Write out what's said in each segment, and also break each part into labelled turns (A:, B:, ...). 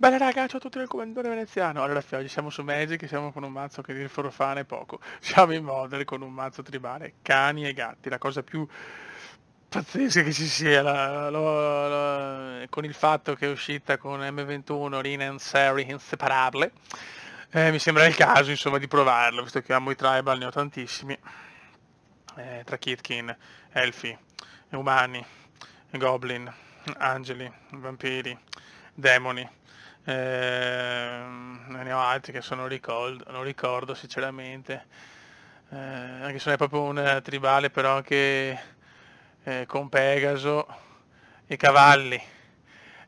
A: Bella raga, ciao a tutti del comandante veneziano. Allora oggi siamo su Magic, siamo con un mazzo che di forfane poco. Siamo in model con un mazzo tribale, cani e gatti, la cosa più pazzesca che ci sia, la, la, la, con il fatto che è uscita con M21, Rina and Sari inseparabile. Eh, mi sembra il caso insomma di provarlo, visto che amo i tribal, ne ho tantissimi. Eh, tra Kitkin, Elfi, Umani, Goblin, Angeli, Vampiri, Demoni eh, ne ho altri che sono ricordo, non ricordo sinceramente, eh, anche se non è proprio un tribale, però anche eh, con Pegaso e cavalli,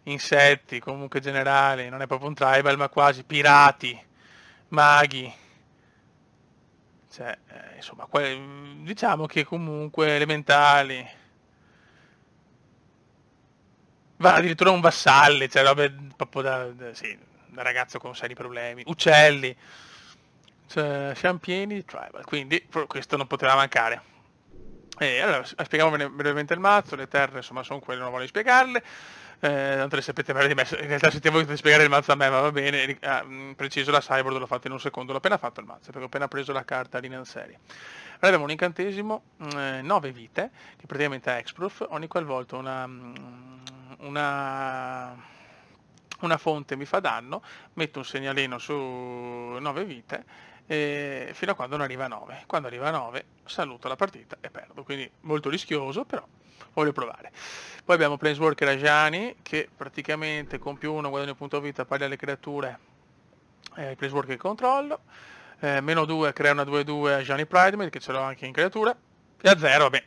A: insetti, comunque generali, non è proprio un tribal, ma quasi pirati, maghi. Cioè, eh, insomma, diciamo che comunque elementali, Va addirittura un vassalle, cioè robe proprio da, da, sì, da ragazzo con seri problemi. Uccelli. Cioè, siamo pieni di tribal, quindi questo non poteva mancare. E allora spieghiamo brevemente il mazzo, le terre insomma sono quelle, non voglio spiegarle. Eh, tanto le sapete meglio di me, in realtà se ti volete spiegare il mazzo a me, ma va bene, ah, preciso la cyborg l'ho fatto in un secondo, l'ho appena fatto il mazzo, perché ho appena preso la carta Lineal Serie. Allora abbiamo un incantesimo, eh, 9 vite, che praticamente è X-Proof, ogni qualvolta una, una, una fonte mi fa danno, metto un segnalino su 9 vite e fino a quando non arriva a 9. Quando arriva a 9 saluto la partita e perdo, quindi molto rischioso però voglio provare. Poi abbiamo Planeswalker Ajani che praticamente con più 1 guadagno punto vita pari alle creature eh, Planeswalker controllo, eh, meno 2 crea una 2-2 Ajani Pride che ce l'ho anche in creatura e a 0 vabbè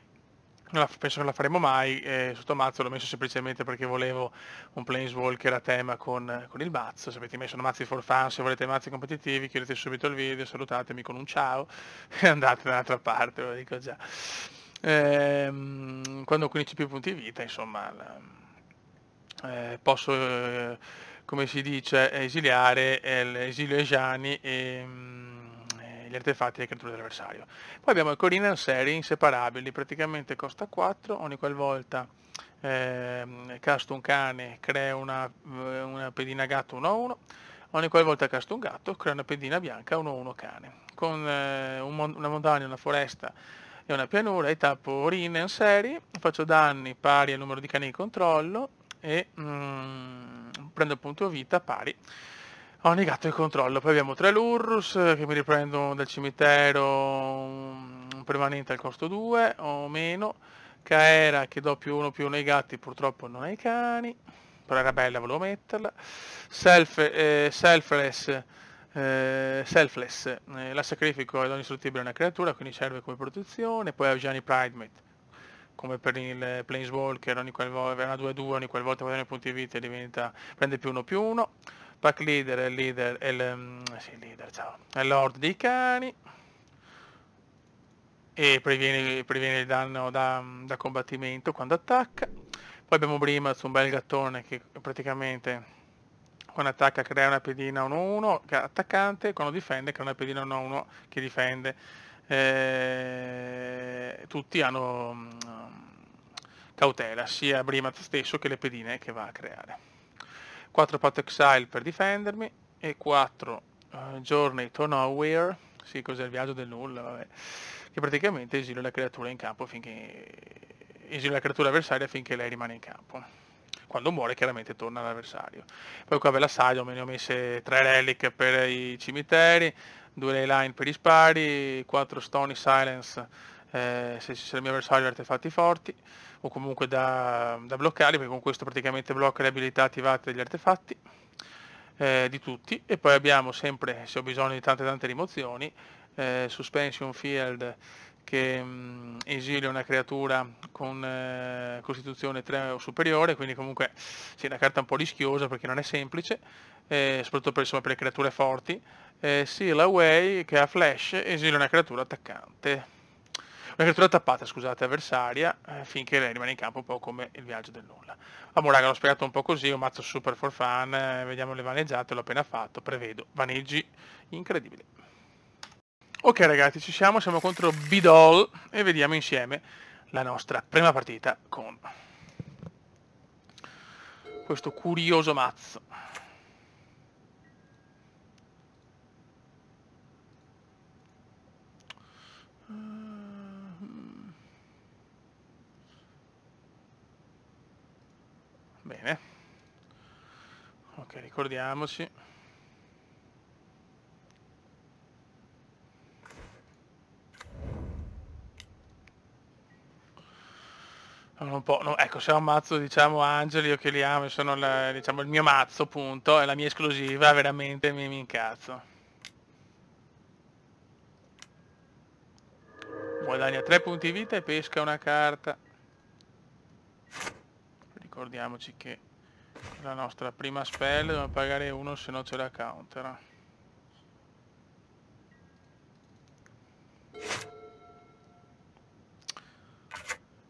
A: la, penso che non la faremo mai, eh, sotto mazzo l'ho messo semplicemente perché volevo un Planeswalker a tema con, con il mazzo, se avete messo mazzi for fun, se volete mazzi competitivi, chiudete subito il video, salutatemi con un ciao e andate dall'altra parte, ve lo dico già. Ehm, quando ho 15 più punti vita, insomma, eh, posso, eh, come si dice, esiliare l'esilio Ejani e gli artefatti e le creature dell'avversario. Poi abbiamo il Corina serie inseparabili, praticamente costa 4, ogni qualvolta eh, casto un cane crea una, una pedina gatto 1-1, ogni qualvolta casto un gatto crea una pedina bianca 1-1 cane. Con eh, un, una montagna, una foresta e una pianura e tappo Orina in serie, faccio danni pari al numero di cani di controllo e mm, prendo punto vita pari ho negato il controllo. Poi abbiamo tre Lurrus eh, che mi riprendono dal cimitero un permanente al costo 2 o meno. Caera che do più uno più uno ai gatti, purtroppo non ai cani. Però era bella, volevo metterla. Self, eh, selfless, eh, selfless eh, la sacrifico ad ogni distruttibile una creatura, quindi serve come protezione. Poi Gianni Pridemate come per il Planeswalker, ogni qualvolta, una 2-2, ogni qualvolta guadagna punti vita diventa, prende più uno più uno pack leader è il leader, è il, mm, sì, leader, ciao, è lord dei cani e previene, previene il danno da, da, combattimento quando attacca. Poi abbiamo prima un bel gattone che praticamente quando attacca crea una pedina 1-1 che è attaccante, quando difende crea una pedina 1-1 che difende. Eh, tutti hanno um, cautela, sia Brimat stesso che le pedine che va a creare. 4 Path Exile per difendermi e 4 uh, eh, Journey to Nowhere, sì cos'è il viaggio del nulla, vabbè, che praticamente esilio la creatura in campo finché esilio la creatura avversaria finché lei rimane in campo. Quando muore chiaramente torna all'avversario. Poi qua ve la saggio, me ne ho messe 3 relic per i cimiteri, 2 leyline per gli spari, 4 Stony Silence eh, se, se il mio avversario artefatti forti o comunque da, da bloccare perché con questo praticamente blocca le abilità attivate degli artefatti eh, di tutti. E poi abbiamo sempre se ho bisogno di tante tante rimozioni eh, suspension field che mh, mm, esilia una creatura con eh, costituzione 3 o superiore quindi comunque sì, una carta un po' rischiosa perché non è semplice eh, soprattutto per, insomma, per le creature forti. Eh, Seal Away che ha flash esilia una creatura attaccante una creatura tappata, scusate, avversaria, eh, finché lei rimane in campo un po' come il viaggio del nulla. Amo raga, l'ho spiegato un po' così, un mazzo super for fun, eh, vediamo le vaneggiate, l'ho appena fatto, prevedo vaneggi incredibili. Ok ragazzi, ci siamo, siamo contro Bidol e vediamo insieme la nostra prima partita con questo curioso mazzo. Bene. Ok, ricordiamoci. un no, ecco, se ammazzo diciamo angeli io che li amo, sono la, diciamo, il mio mazzo appunto, è la mia esclusiva, veramente mi, mi incazzo. Guadagna 3 punti vita e pesca una carta. Ricordiamoci che la nostra prima spell dobbiamo pagare uno se no ce la counter.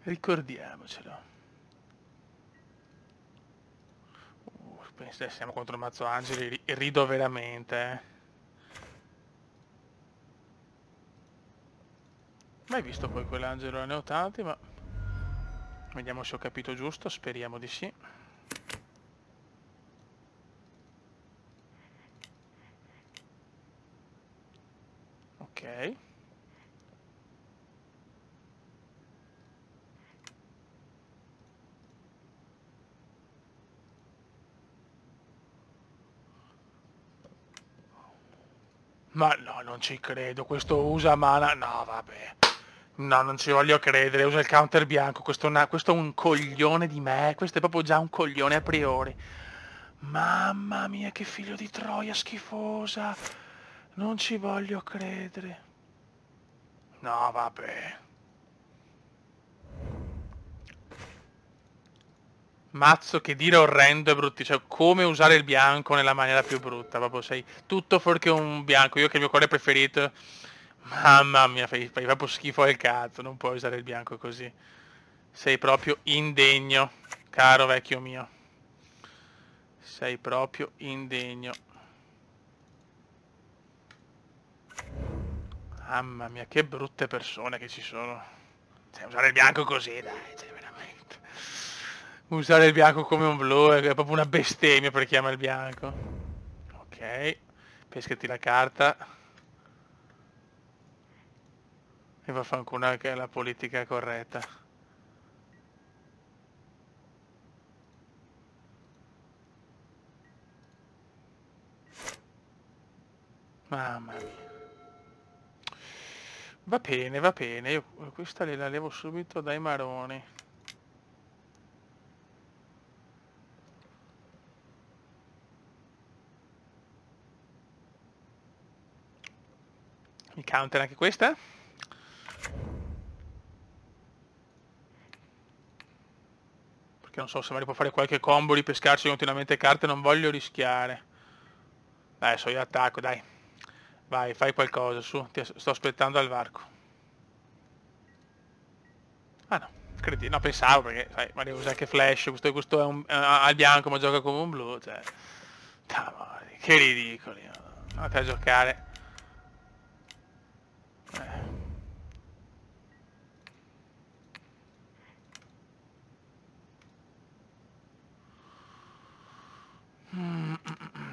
A: Ricordiamocelo. Uh, penso siamo contro il mazzo angeli, rido veramente, eh. Mai visto poi quell'angelo ne ho tanti, ma... Vediamo se ho capito giusto, speriamo di sì. Ok. Ma no, non ci credo, questo usa mana... No, vabbè. No, non ci voglio credere, usa il counter bianco, questo, una... questo è un coglione di me, questo è proprio già un coglione a priori. Mamma mia, che figlio di troia schifosa. Non ci voglio credere. No, vabbè. Mazzo, che dire orrendo e brutti, cioè come usare il bianco nella maniera più brutta, proprio sei tutto fuorché un bianco, io che il mio colore preferito, mamma mia, fai, fai proprio schifo al cazzo, non puoi usare il bianco così, sei proprio indegno, caro vecchio mio, sei proprio indegno. Mamma mia, che brutte persone che ci sono. Cioè, usare il bianco così, dai, cioè, Usare il bianco come un blu è proprio una bestemmia per chi ama il bianco. Ok, pescati la carta. E vaffanculo che è la politica corretta. Mamma mia. Va bene, va bene, io questa la levo subito dai maroni. Mi counter anche questa. Perché non so se magari può fare qualche combo di pescarci continuamente carte, non voglio rischiare. Dai, so io attacco, dai. Vai, fai qualcosa, su, ti sto aspettando al varco. Ah no, credi, no pensavo perché, sai, Mario usa anche flash, questo, questo è un, al bianco ma gioca come un blu, cioè... Tavoli, che ridicoli, andate a giocare.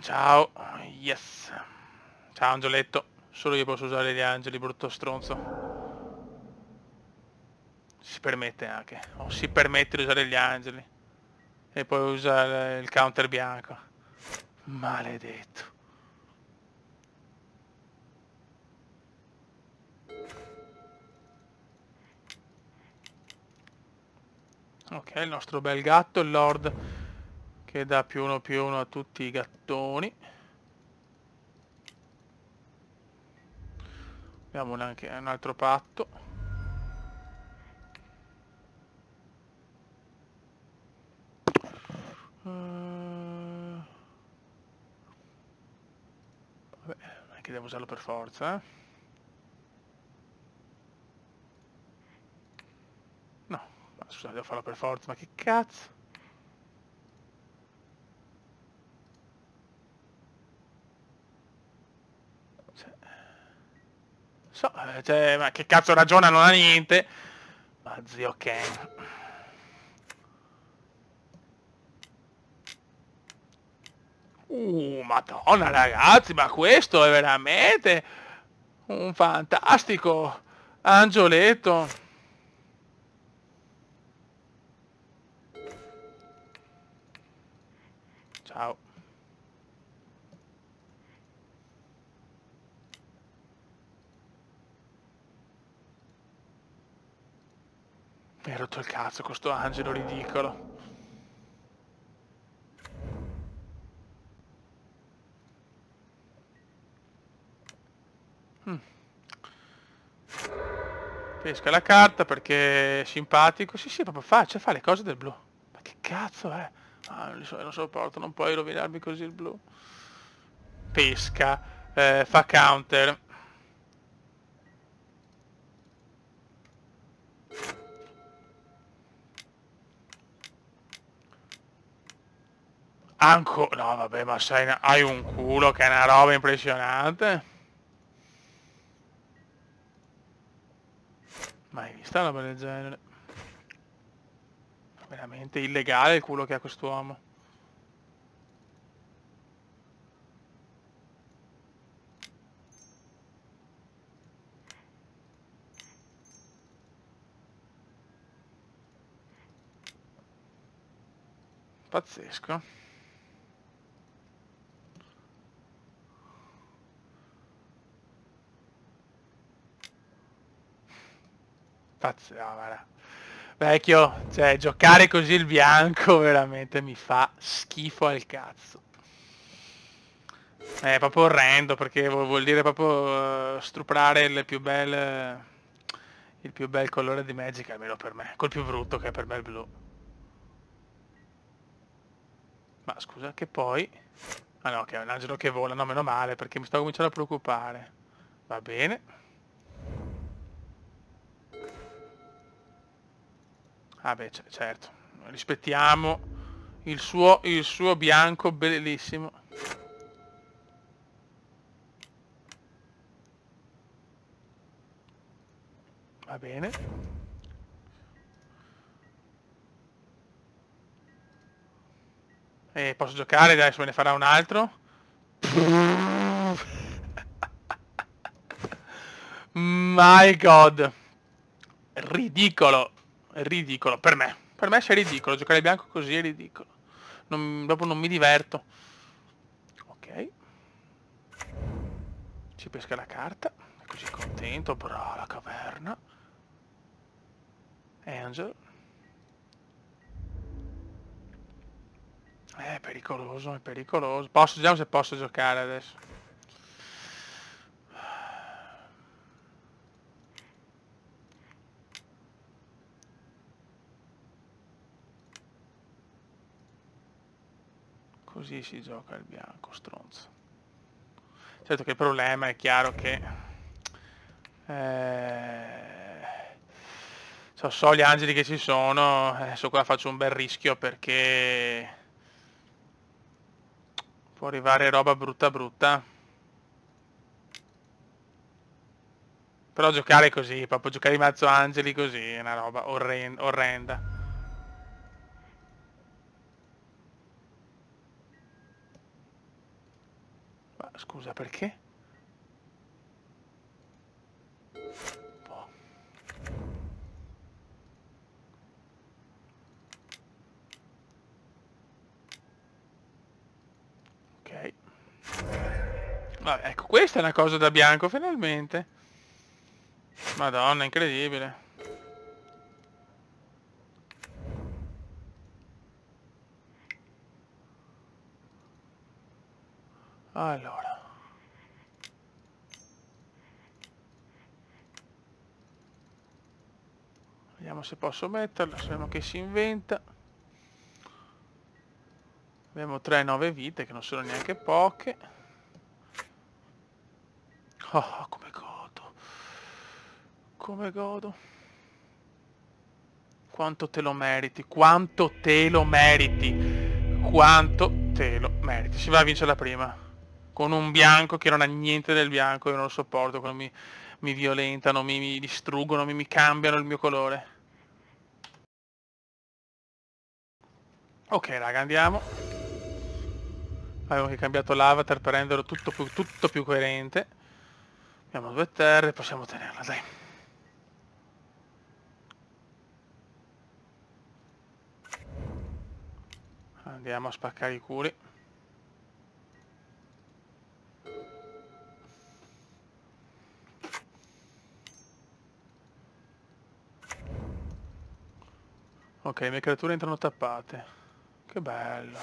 A: Ciao, yes. Ciao Angioletto, solo io posso usare gli angeli, brutto stronzo. Si permette anche, o si permette di usare gli angeli. E poi usa il counter bianco. Maledetto. Ok, il nostro bel gatto, il Lord che dà più uno più uno a tutti i gattoni. Abbiamo anche un altro patto. Uh, vabbè, non è che devo usarlo per forza eh? no scusate devo farlo per forza ma che cazzo So, eh, cioè, ma che cazzo ragiona, non ha niente. Ma zio Ken. Uh, madonna ragazzi, ma questo è veramente un fantastico Angioletto. Ciao. Mi hai rotto il cazzo con sto angelo ridicolo. Mm. Pesca la carta perché è simpatico. Sì, sì, proprio cioè, fa le cose del blu. Ma che cazzo è? Ah, non, so, non sopporto, non puoi rovinarmi così il blu. Pesca, eh, fa counter. Ancora... No, vabbè, ma sai, hai un culo che è una roba impressionante. Mai vista una roba del genere. Veramente illegale il culo che ha quest'uomo. Pazzesco. Pazzesco, guarda. Vecchio, cioè, giocare così il bianco veramente mi fa schifo al cazzo. È proprio orrendo perché vuol dire proprio uh, stuprare il più bel il più bel colore di Magic almeno per me, col più brutto che è per me il blu. Ma scusa, che poi... Ah no, che è un angelo che vola, no, meno male, perché mi sto cominciando a preoccupare. Va bene. Ah beh, certo, rispettiamo il suo, il suo bianco bellissimo. Va bene. E posso giocare, adesso me ne farà un altro. My god. Ridicolo. È ridicolo, per me. Per me è ridicolo, giocare bianco così è ridicolo. Non, dopo non mi diverto. Ok. Ci pesca la carta. È così contento. Brava la caverna. Angel. È pericoloso, è pericoloso. Posso, vediamo se posso giocare adesso. Così si gioca il bianco, stronzo. Certo che il problema è chiaro che... Eh, so, so gli angeli che ci sono, adesso qua faccio un bel rischio perché... Può arrivare roba brutta brutta. Però giocare così, proprio giocare in mezzo angeli così, è una roba orrenda. Scusa, perché? Boh. Vabbè, ecco, questa è una cosa da bianco finalmente. Madonna, incredibile. Allora. Vediamo se posso metterla, speriamo che si inventa. Abbiamo 3 9 vite che non sono neanche poche. Oh, come godo. Come godo. Quanto te lo meriti, quanto te lo meriti. Quanto te lo meriti. Si va a vincere la prima. Con un bianco che non ha niente del bianco, io non lo sopporto quando mi, mi violentano, mi, mi distruggono, mi, mi cambiano il mio colore. Ok raga, andiamo. Avevo anche cambiato l'avatar per renderlo tutto più, tutto più coerente. Abbiamo due terre, possiamo tenerla, dai. Andiamo a spaccare i culi. Ok, le mie creature entrano tappate. Che bello.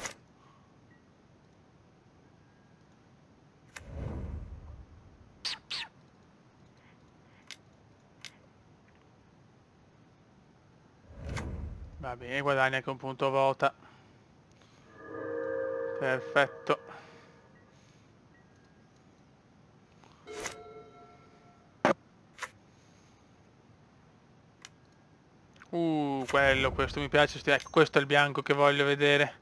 A: Va bene, guadagni anche un punto vota. Perfetto. Uh, quello, questo mi piace. Ecco, questo è il bianco che voglio vedere.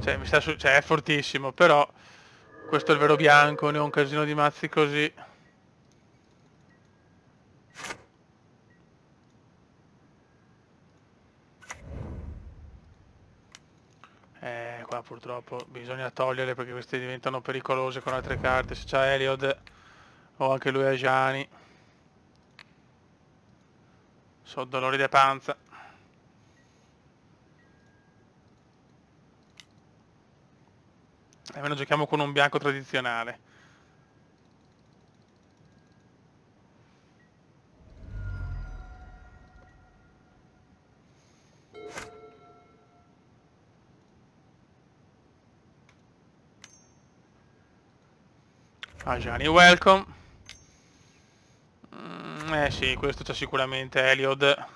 A: Cioè, mi sta su cioè, è fortissimo, però questo è il vero bianco, ne ho un casino di mazzi così. Eh, qua purtroppo bisogna toglierle perché queste diventano pericolose con altre carte. Se c'ha Eliod o anche lui Ajani. So dolori di panza. Almeno giochiamo con un bianco tradizionale. Ah Gianni, welcome. Eh sì, questo c'è sicuramente Eliod.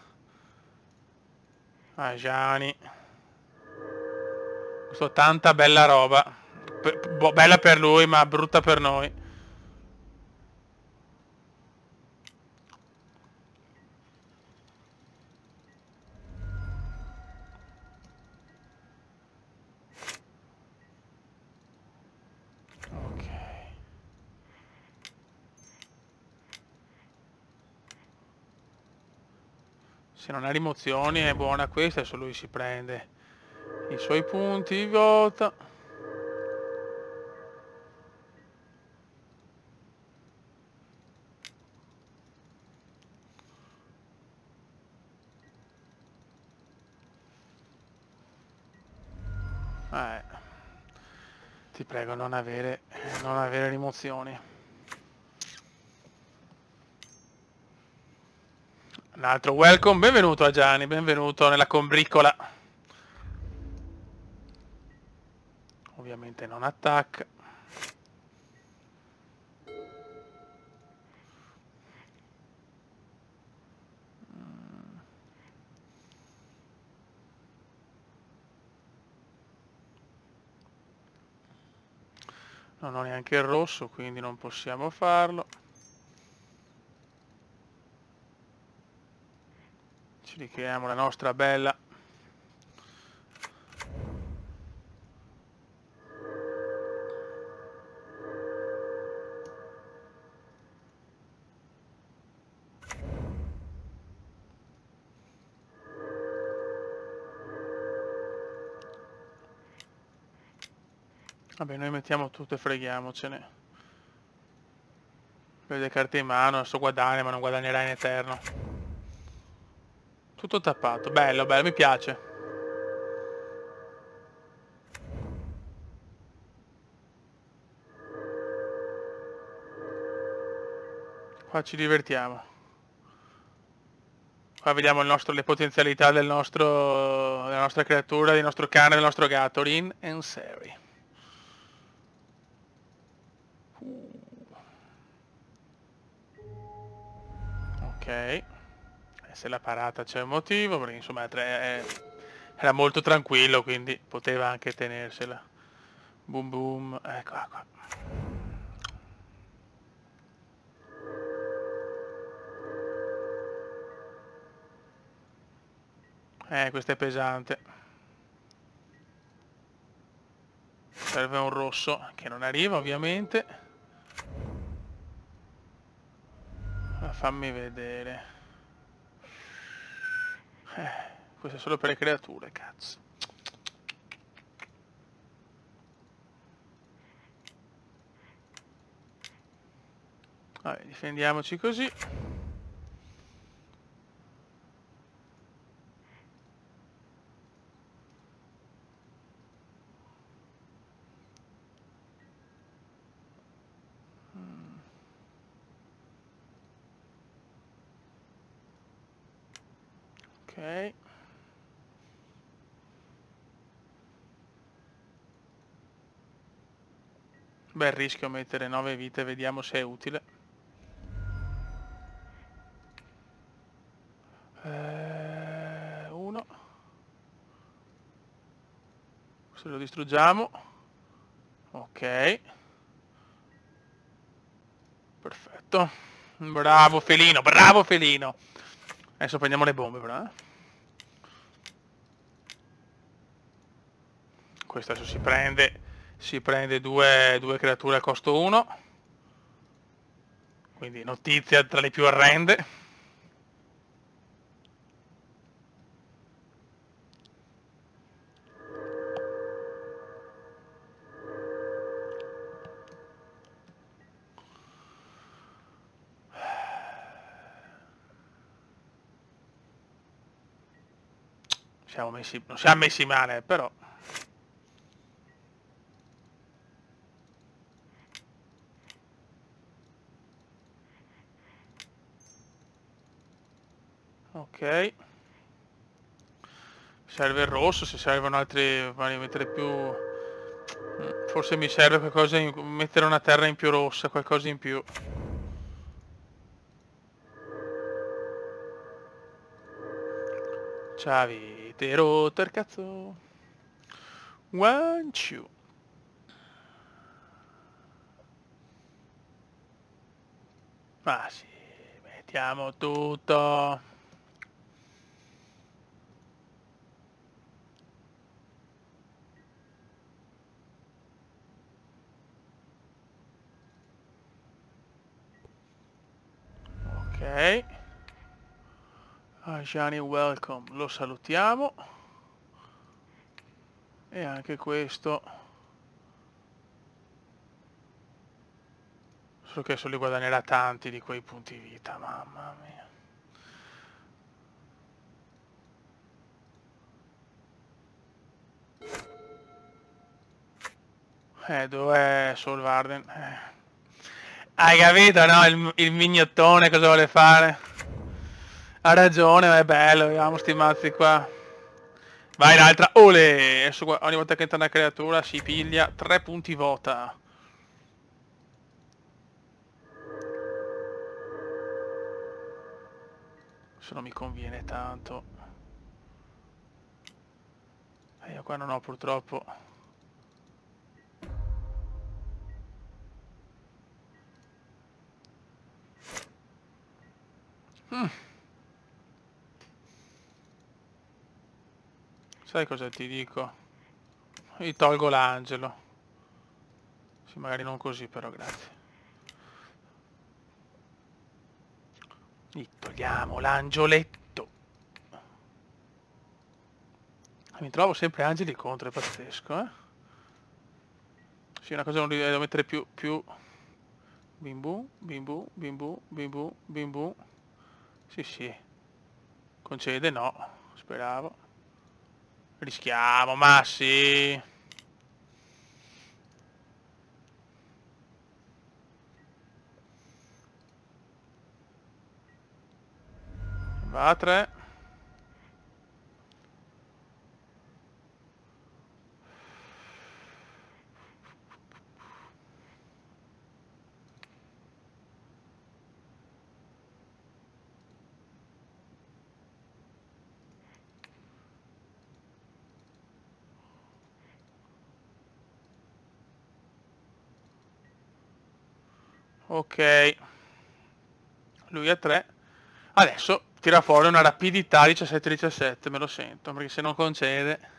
A: Ajani. Questo tanta bella roba. P boh, bella per lui, ma brutta per noi. Se non ha rimozioni è buona questa, adesso lui si prende i suoi punti di vota. Eh, ti prego non avere, non avere rimozioni. Un altro welcome, benvenuto a Gianni, benvenuto nella combricola. Ovviamente non attacca. Non ho neanche il rosso, quindi non possiamo farlo. ci ricreiamo la nostra bella Vabbè, noi mettiamo tutto e freghiamocene. Vede carte in mano, adesso guadagna, ma non guadagnerà in eterno. Tutto tappato. Bello, bello, mi piace. Qua ci divertiamo. Qua vediamo nostro, le potenzialità del nostro, della nostra creatura, del nostro cane, del nostro gatto. Rin and Seri. Ok se l'ha parata c'è un motivo, perché insomma era molto tranquillo, quindi poteva anche tenersela. Boom boom, eccola qua. Eh, questo è pesante. Serve un rosso che non arriva ovviamente. Fammi vedere. Eh, questo è solo per le creature, cazzo. Vabbè, difendiamoci così. Ok. Bel rischio mettere 9 vite, vediamo se è utile. Eh, uno. Se lo distruggiamo. Ok. Perfetto. Bravo felino, bravo felino. Adesso prendiamo le bombe però. Eh. Questo adesso si prende si prende due, due creature a costo 1 quindi notizia tra le più orrende. Siamo messi, non siamo messi male però ok. Serve il rosso se servono altri magari mettere più mm, forse mi serve qualcosa in... mettere una terra in più rossa qualcosa in più. Ci avete rotto il cazzo. One two. Ma sì mettiamo tutto ok. Ajani welcome. Lo salutiamo. E anche questo. Solo che adesso li guadagnerà tanti di quei punti vita mamma mia. Eh, dov'è Solvarden? Eh. Hai capito, no? Il, il mignottone cosa vuole fare? Ha ragione, ma è bello, vediamo sti mazzi qua. Vai l'altra, ole! Ogni volta che entra una creatura si piglia 3 punti vota. Se non mi conviene tanto. E io qua non ho purtroppo... Mm. Sai cosa ti dico? Gli tolgo l'angelo. Sì, magari non così però, grazie. Gli togliamo l'angioletto. Mi trovo sempre angeli contro, è pazzesco, eh? Sì, una cosa non devo mettere più... più... Bim bum, bim bum, bim Sì, sì. Concede no, speravo. Rischiamo, ma sì. Va a tre. Ok. Lui a 3 adesso tira fuori una rapidità 17-17 me lo sento perché se non concede.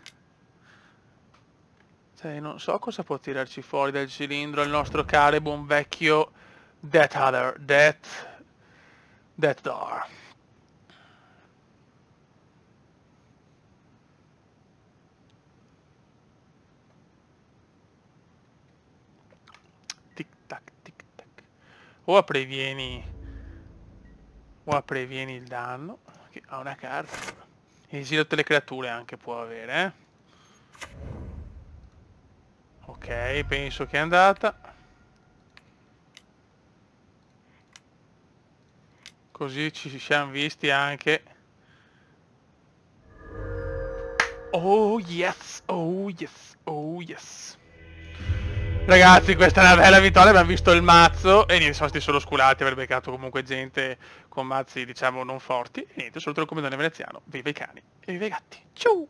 A: Cioè, non so cosa può tirarci fuori dal cilindro il nostro caro buon vecchio Death Other Death Death Door o previeni o previeni il danno che ha una carta esilo tutte le creature anche può avere eh? ok penso che è andata così ci siamo visti anche Oh yes, oh yes, oh yes. Ragazzi, questa è una bella vittoria, abbiamo visto il mazzo e niente, siamo stati solo sculati, aver beccato comunque gente con mazzi, diciamo, non forti. E niente, solo il comandone veneziano. Viva i cani e viva i gatti. Ciao!